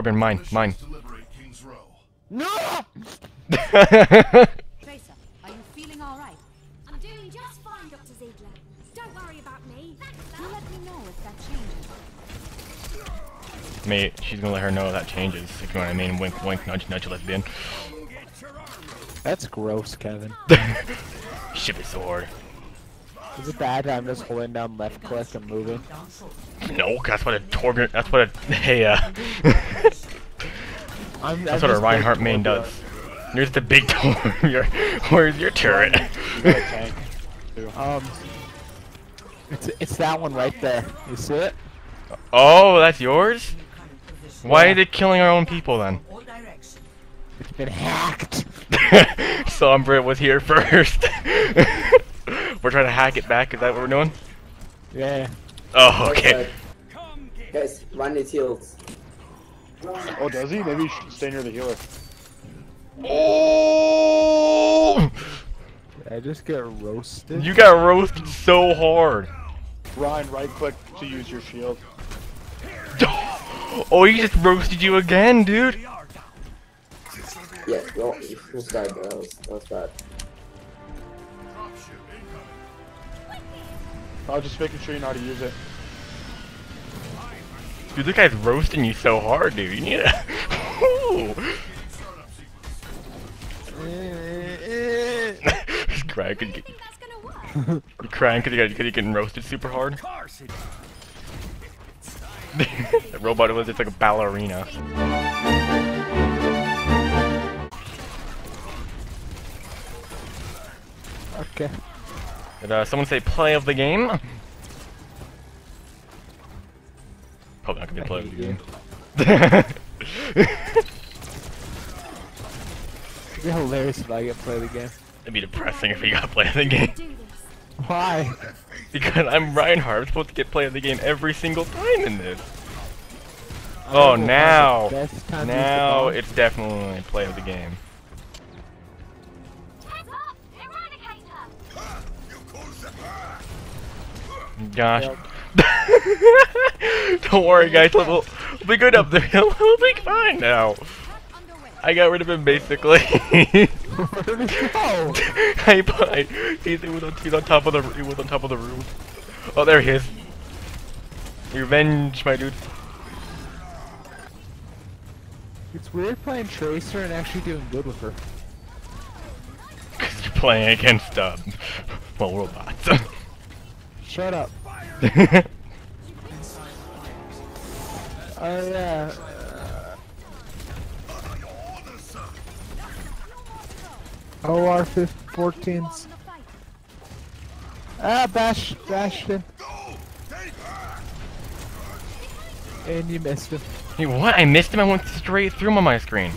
Torbjorn, mine, mine. No! Tracer, are you feeling all right? I'm doing just fine, Dr. Ziegler. Don't worry about me. You let me know if that changes. Mate, she's gonna let her know that changes. If you know what I mean. Wink, wink, nudge, nudge, lesbian. That's gross, Kevin. Ship it so hard. Is it bad that I'm just holding down left click and moving? No, that's what a Torbjorn. That's what a hey uh. I'm, that's what a Reinhardt main does. Here's the big Tor. where's your turret? um, it's it's that one right there. You see it? oh, that's yours. Why are they killing our own people then? It's been hacked. Sombra was here first. we're trying to hack it back. Is that what we're doing? Yeah. Oh, okay. Guys, run his heals. Oh, does he? Maybe you should stay near the healer. Oh! I just get roasted? You got roasted so hard. Ryan, right click to use your shield. Oh, he just roasted you again, dude. Yeah, well, you almost died, bro. That was, that was bad. I was just making sure you know how to use it. Dude, this guy's roasting you so hard, dude. You need to. He's crying because you, That's gonna work. you're crying because you you're getting roasted super hard. the robot was just like a ballerina. Okay. Did uh, someone say play of the game? Probably not gonna be play of the game. It'd be hilarious if I get play the game. It'd be depressing if you got play of the game. Why? Because I'm Reinhardt, I'm supposed to get play of the game every single time in this. Oh, now, Best time to use the now it's definitely play of the game. Heads up! Gosh. Don't worry, guys. We'll, we'll be good up there. We'll be fine now. I got rid of him basically. Where did it go? I, I, he's, he was on, he's on top of the he was on top of the room. Oh, there he is. Revenge, my dude. It's weird playing Tracer and actually doing good with her. Cause you're playing against um, well, robots. Shut up. Oh yeah. OR 14s. Ah, bash, Bastion. And you missed him. Hey, what? I missed him. I went straight through him on my screen.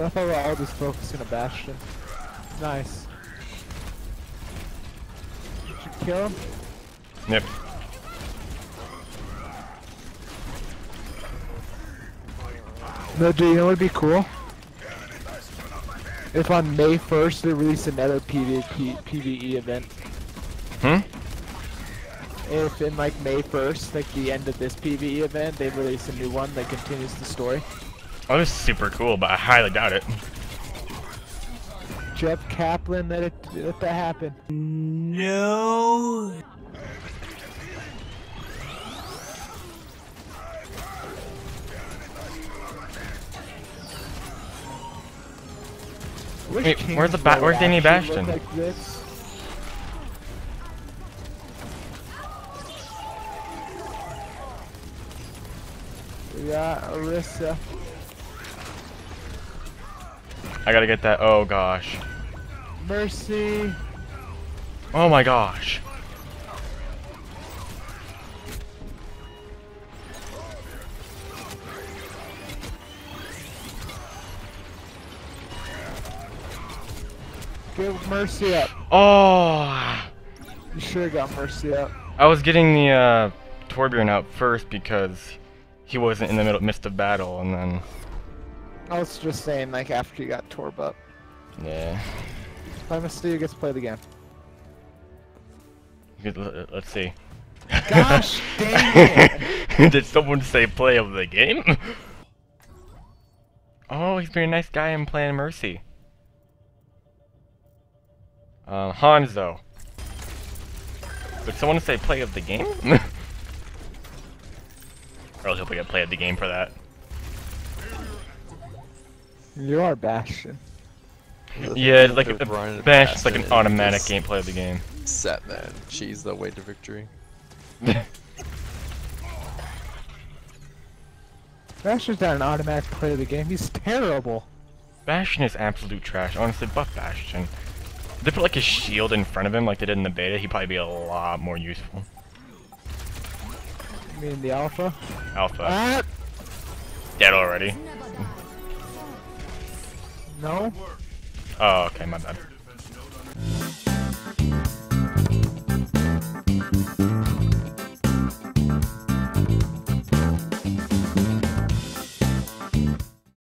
I thought we were all just focusing on Bastion. Nice. Did you kill him? Yep. No, dude, you know what'd be cool? If on May 1st they release another PvP, PvE event. Hmm. If in like May 1st, like the end of this PvE event, they release a new one that continues the story. Oh, this is super cool, but I highly doubt it. Jeff Kaplan, let it let that happen. No. Wait, where's the ba- where's Danny Bastion? Like this. We got Orisa. I gotta get that. Oh gosh. Mercy. Oh my gosh. Give Mercy up. Oh. You sure got Mercy up. I was getting the uh, Torbjorn out first because he wasn't in the middle midst of battle, and then I was just saying, like, after you got Torb up. yeah. If I must do, you get to play the game. Let's see. Gosh dang it! Did someone say play of the game? Oh, he's being a nice guy and playing Mercy. Uh, Hanzo. Did someone say play of the game? Really hope I get play of the game for that. You are Bastion. Yeah, like They're a running bash is like an automatic just gameplay of the game. Set man, she's the way to victory. Bastion's not an automatic play of the game. He's terrible. Bastion is absolute trash. Honestly, buff Bastion. If they put like a shield in front of him like they did in the beta, he'd probably be a lot more useful. You mean the alpha? Alpha. Ah, Dead already. No. Oh, okay, my bad.